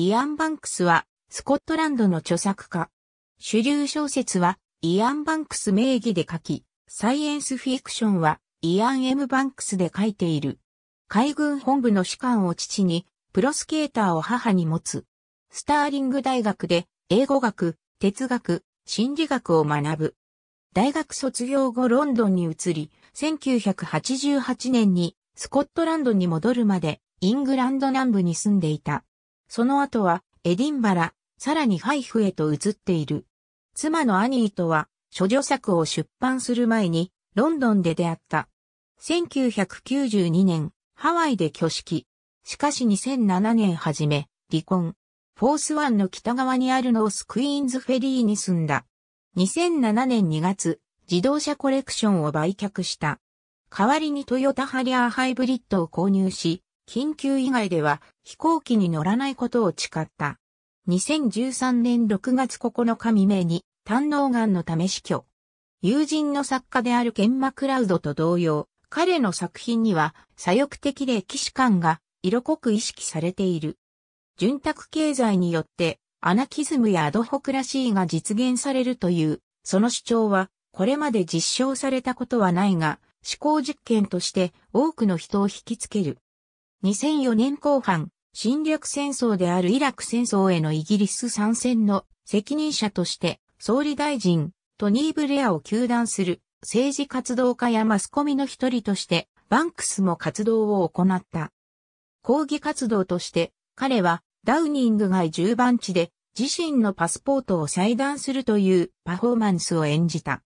イアン・バンクスは、スコットランドの著作家。主流小説は、イアン・バンクス名義で書き、サイエンスフィクションは、イアン・エム・バンクスで書いている。海軍本部の士官を父に、プロスケーターを母に持つ。スターリング大学で、英語学、哲学、心理学を学ぶ。大学卒業後ロンドンに移り、1988年にスコットランドに戻るまでイングランド南部に住んでいた。その後はエディンバラ、さらにファイフへと移っている。妻のアニーとは、処女作を出版する前に、ロンドンで出会った。1992年、ハワイで挙式。しかし2007年初め、離婚。フォース湾の北側にあるノースクイーンズフェリーに住んだ。2007年2月、自動車コレクションを売却した。代わりにトヨタハリアーハイブリッドを購入し、緊急以外では飛行機に乗らないことを誓った。2013年6月9日未明に胆脳癌のため死去。友人の作家であるケンマクラウドと同様、彼の作品には左翼的で騎士感が色濃く意識されている。潤沢経済によってアナキズムやアドホクラシーが実現されるという、その主張はこれまで実証されたことはないが、思考実験として多くの人を引きつける。2004年後半、侵略戦争であるイラク戦争へのイギリス参戦の責任者として総理大臣トニー・ブレアを求断する政治活動家やマスコミの一人としてバンクスも活動を行った。抗議活動として彼はダウニング街10番地で自身のパスポートを裁断するというパフォーマンスを演じた。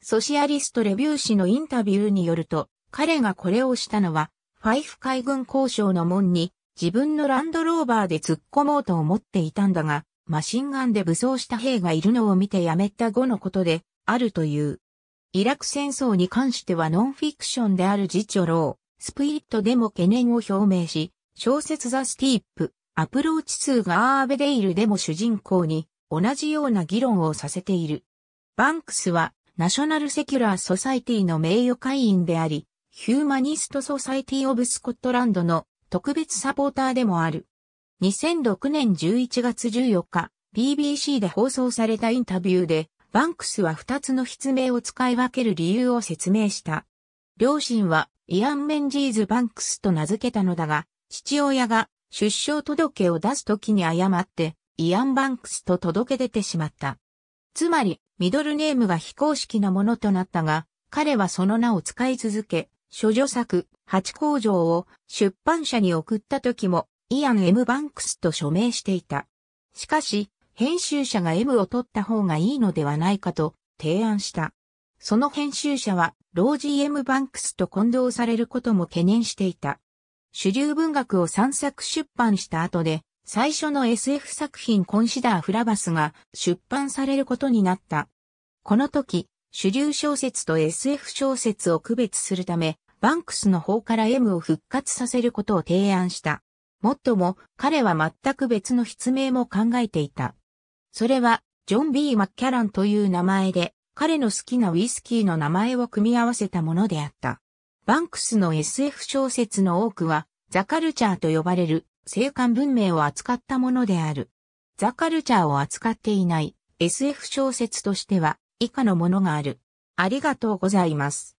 ソシアリストレビュー誌のインタビューによると彼がこれをしたのはファイフ海軍工廠の門に自分のランドローバーで突っ込もうと思っていたんだが、マシンガンで武装した兵がいるのを見てやめた後のことで、あるという。イラク戦争に関してはノンフィクションである自著 Raw Spirit でも懸念を表明し、小説 The Steep Approach to Garbadale でも主人公に同じような議論をさせている。バンクスは National Secular Society の名誉会員であり、Humanist Society of Scotland の特別サポーターでもある。2006年11月14日、BBC で放送されたインタビューで、バンクスは2つの筆名を使い分ける理由を説明した。両親はイアン・メンジーズ・バンクスと名付けたのだが、父親が出生届を出す時に誤って、イアン・バンクスと届け出てしまった。つまり、ミドルネームが非公式なものとなったが、彼はその名を使い続け、処女作、蜂工場を出版社に送った時も、イアン・ M・ バンクスと署名していた。しかし、編集者が M を取った方がいいのではないかと提案した。その編集者は、ロージー・エム・バンクスと混同されることも懸念していた。主流文学を3作出版した後で、最初の SF 作品 Consider Phlebas が出版されることになった。この時、主流小説と SF 小説を区別するため、バンクスの方から M を復活させることを提案した。もっとも、彼は全く別の筆名も考えていた。それは、ジョン・ B・ マッキャランという名前で、彼の好きなウイスキーの名前を組み合わせたものであった。バンクスの SF 小説の多くは、ザカルチャーと呼ばれる、生還文明を扱ったものである。ザカルチャーを扱っていない SF 小説としては、以下のものがある。ありがとうございます。